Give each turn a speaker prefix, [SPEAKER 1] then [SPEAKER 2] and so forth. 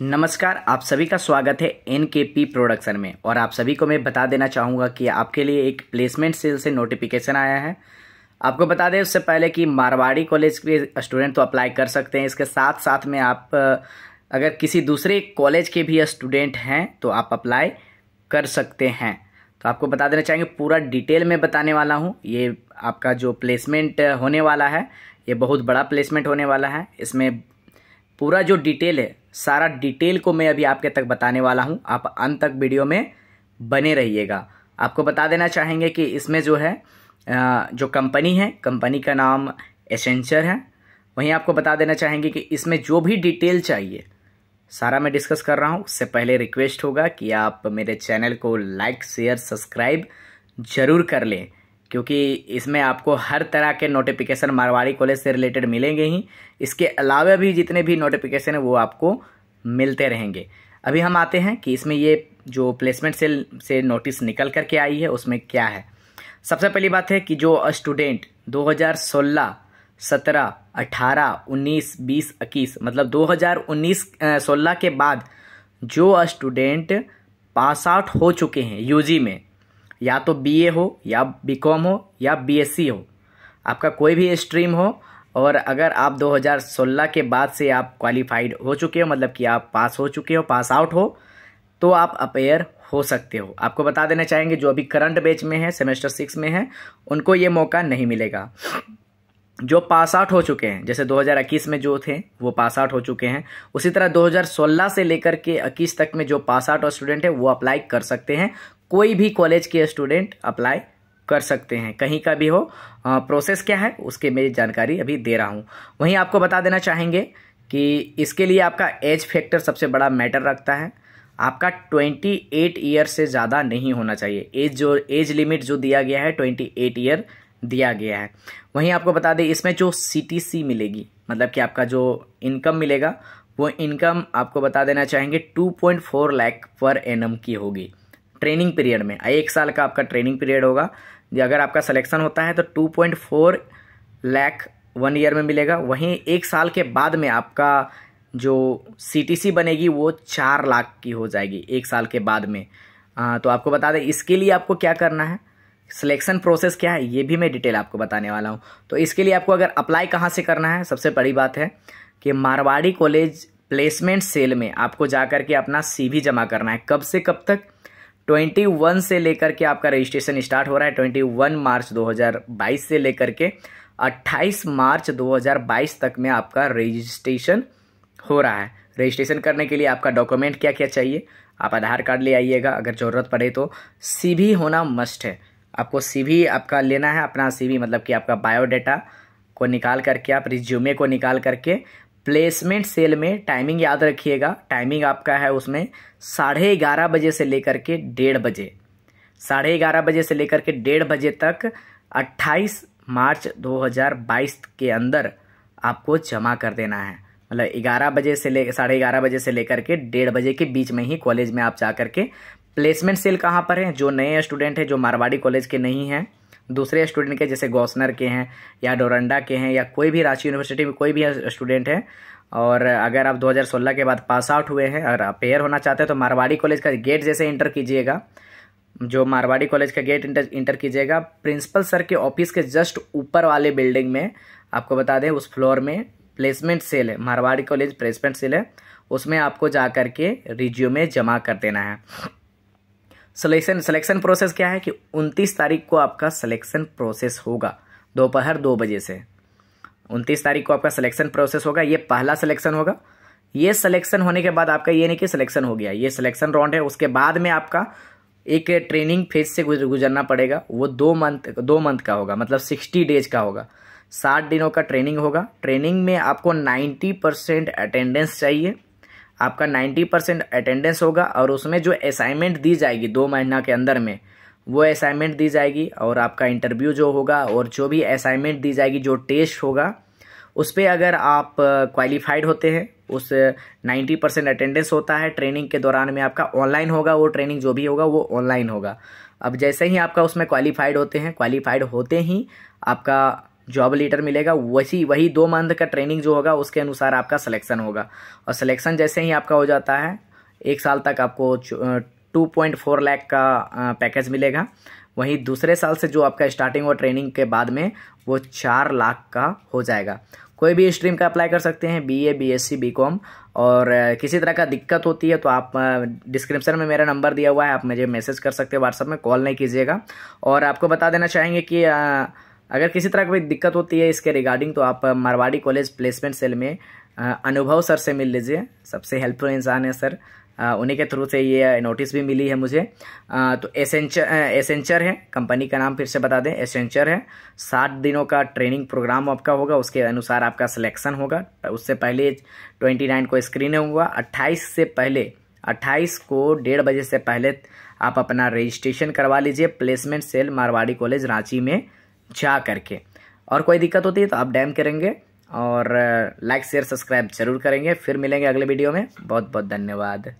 [SPEAKER 1] नमस्कार, आप सभी का स्वागत है एन के पी प्रोडक्शन में। और आप सभी को मैं बता देना चाहूँगा कि आपके लिए एक प्लेसमेंट सेल से नोटिफिकेशन आया है। आपको बता दें उससे पहले कि मारवाड़ी कॉलेज के स्टूडेंट तो अप्लाई कर सकते हैं। इसके साथ साथ में आप, अगर किसी दूसरे कॉलेज के भी स्टूडेंट हैं तो आप अप्लाई कर सकते हैं। तो आपको बता देना चाहेंगे, पूरा डिटेल में बताने वाला हूँ। ये आपका जो प्लेसमेंट होने वाला है, ये बहुत बड़ा प्लेसमेंट होने वाला है। इसमें पूरा जो डिटेल है, सारा डिटेल को मैं अभी आपके तक बताने वाला हूँ। आप अंत तक वीडियो में बने रहिएगा। आपको बता देना चाहेंगे कि इसमें जो है जो कंपनी है, कंपनी का नाम एसेंचर है। वहीं आपको बता देना चाहेंगे कि इसमें जो भी डिटेल चाहिए, सारा मैं डिस्कस कर रहा हूँ। उससे पहले रिक्वेस्ट होगा कि आप मेरे चैनल को लाइक, शेयर, सब्सक्राइब ज़रूर कर लें। क्योंकि इसमें आपको हर तरह के नोटिफिकेशन मारवाड़ी कॉलेज से रिलेटेड मिलेंगे ही। इसके अलावा भी जितने भी नोटिफिकेशन है वो आपको मिलते रहेंगे। अभी हम आते हैं कि इसमें ये जो प्लेसमेंट सेल से नोटिस निकल कर के आई है उसमें क्या है। सबसे पहली बात है कि जो स्टूडेंट 2016, 17, 18, 19, 20, 21 मतलब 2019 16 के बाद जो स्टूडेंट पास आउट हो चुके हैं यूजी में या तो बीए हो, या बीकॉम हो, या बीएससी हो। आपका कोई भी स्ट्रीम हो, और अगर आप 2016 के बाद से आप क्वालिफाइड हो चुके हो मतलब कि आप पास हो चुके हो पास आउट हो तो आप अपेयर हो सकते हो। आपको बता देना चाहेंगे, जो अभी करंट बैच में है सेमेस्टर सिक्स में है, उनको ये मौका नहीं मिलेगा। जो पास आउट हो चुके हैं, जैसे 2021 में जो थे, वो पास आउट हो चुके हैं। उसी तरह 2016 से लेकर के 21 तक में जो पास आउट स्टूडेंट है, वो अप्लाई कर सकते हैं। कोई भी कॉलेज के स्टूडेंट अप्लाई कर सकते हैं। कहीं का भी हो आ, प्रोसेस क्या है उसके मेरी जानकारी अभी दे रहा हूँ। वहीं आपको बता देना चाहेंगे कि इसके लिए आपका एज फैक्टर सबसे बड़ा मैटर रखता है। आपका 28 ईयर से ज़्यादा नहीं होना चाहिए। एज जो एज लिमिट जो दिया गया है 28 ईयर दिया गया है। वहीं आपको बता दें इसमें जो सीटीसी मिलेगी मतलब कि आपका जो इनकम मिलेगा वो इनकम आपको बता देना चाहेंगे 2.4 लाख पर एनम की होगी। ट्रेनिंग पीरियड में एक साल का आपका ट्रेनिंग पीरियड होगा। अगर आपका सिलेक्शन होता है तो 2.4 लैख वन ईयर में मिलेगा। वहीं एक साल के बाद में आपका जो सीटीसी बनेगी वो चार लाख की हो जाएगी एक साल के बाद में। आ, तो आपको बता दें इसके लिए आपको क्या करना है? सिलेक्शन प्रोसेस क्या है ये भी मैं डिटेल आपको बताने वाला हूँ। तो इसके लिए आपको अगर अप्लाई कहाँ से करना है सबसे बड़ी बात है कि मारवाड़ी कॉलेज प्लेसमेंट सेल में आपको जा करके अपना सी जमा करना है। कब से कब तक? 21 से लेकर के आपका रजिस्ट्रेशन स्टार्ट हो रहा है 21 मार्च 2022 से लेकर के 28 मार्च 2022 तक में आपका रजिस्ट्रेशन हो रहा है। रजिस्ट्रेशन करने के लिए आपका डॉक्यूमेंट क्या क्या चाहिए, आप आधार कार्ड ले आइएगा, अगर ज़रूरत पड़े तो। सी होना मस्ट है। आपको सी आपका लेना है, अपना सी मतलब कि आपका बायोडाटा को निकाल करके, आप रिज्यूमे को निकाल करके प्लेसमेंट सेल में टाइमिंग याद रखिएगा। टाइमिंग आपका है उसमें साढ़े ग्यारह बजे से लेकर के डेढ़ बजे। साढ़े ग्यारह बजे से लेकर के डेढ़ बजे तक 28 मार्च 2022 के अंदर आपको जमा कर देना है। मतलब ग्यारह बजे से ले, साढ़े ग्यारह बजे से लेकर के डेढ़ बजे के बीच में ही कॉलेज में आप जा करके प्लेसमेंट सेल कहाँ पर है? जो नए स्टूडेंट हैं, जो मारवाड़ी कॉलेज के नहीं हैं दूसरे स्टूडेंट के, जैसे गौसनर के हैं, या डोरंडा के हैं, या कोई भी रांची यूनिवर्सिटी में कोई भी स्टूडेंट है, और अगर आप 2016 के बाद पास आउट हुए हैं, और आप पेयर होना चाहते हैं तो मारवाड़ी कॉलेज का गेट जैसे इंटर कीजिएगा, जो मारवाड़ी कॉलेज का गेट इंटर इंटर कीजिएगा प्रिंसिपल सर के ऑफ़िस के जस्ट ऊपर वाले बिल्डिंग में, आपको बता दें, उस फ्लोर में प्लेसमेंट सेल है, मारवाड़ी कॉलेज प्लेसमेंट सेल है, उसमें आपको जा करके रिज्यूमे जमा कर देना है। सिलेक्शन सिलेक्शन प्रोसेस क्या है कि 29 तारीख को आपका सिलेक्शन प्रोसेस होगा। दोपहर दो बजे से। 29 तारीख को आपका सिलेक्शन प्रोसेस होगा। ये पहला सिलेक्शन होगा। ये सिलेक्शन होने के बाद आपका ये नहीं कि सिलेक्शन हो गया। ये सिलेक्शन राउंड है। उसके बाद में आपका एक ट्रेनिंग फ़ेज़ से गुजरना पड़ेगा। वो दो मंथ दो मंथ का होगा। मतलब सिक्सटी डेज़ का होगा। साठ दिनों का ट्रेनिंग होगा। ट्रेनिंग में आपको नाइन्टी परसेंट अटेंडेंस चाहिए। आपका 90 परसेंट अटेंडेंस होगा और उसमें जो असाइनमेंट दी जाएगी दो महीना के अंदर में, वो असाइनमेंट दी जाएगी और आपका इंटरव्यू जो होगा और जो भी असाइनमेंट दी जाएगी, जो टेस्ट होगा, उस पर अगर आप क्वालिफाइड होते हैं, उस 90 परसेंट अटेंडेंस होता है ट्रेनिंग के दौरान में आपका ऑनलाइन होगा, वो ट्रेनिंग जो भी होगा, वो ऑनलाइन होगा। अब जैसे ही आपका उसमें क्वालिफाइड होते हैं क्वालिफाइड होते ही आपका जॉब लीटर मिलेगा, वही वही दो मंथ का ट्रेनिंग जो होगा, उसके अनुसार आपका सिलेक्शन होगा। और सिलेक्शन जैसे ही आपका हो जाता है, एक साल तक आपको टू पॉइंट फोर लैख का पैकेज मिलेगा। वहीं दूसरे साल से जो आपका स्टार्टिंग और ट्रेनिंग के बाद में, वो चार लाख का हो जाएगा। कोई भी स्ट्रीम का अप्लाई कर सकते हैं B A B S C B com और किसी तरह का दिक्कत होती है तो आप डिस्क्रिप्शन में मेरा नंबर दिया हुआ है, आप मुझे मैसेज कर सकते हैं व्हाट्सअप में कॉल नहीं कीजिएगा। और आपको बता देना चाहेंगे कि अगर किसी तरह की दिक्कत होती है इसके रिगार्डिंग तो आप मारवाड़ी कॉलेज प्लेसमेंट सेल में अनुभव सर से मिल लीजिए। सबसे हेल्पफुल इंसान है सर। उन्हीं के थ्रू से ये नोटिस भी मिली है मुझे। तो एसेंचर एसेंचर है। कंपनी का नाम फिर से बता दें एसेंचर है। सात दिनों का ट्रेनिंग प्रोग्राम आपका होगा, उसके अनुसार आपका सिलेक्शन होगा। उससे पहले ट्वेंटी नाइन को स्क्रीनिंग होगा अट्ठाईस से पहले, अट्ठाईस को डेढ़ बजे से पहले आप अपना रजिस्ट्रेशन करवा लीजिए। Placement cell Marwari college Ranchi में जा करके। और कोई दिक्कत होती है तो आप डैम करेंगे और लाइक शेयर सब्सक्राइब ज़रूर करेंगे। फिर मिलेंगे अगले वीडियो में। बहुत बहुत धन्यवाद।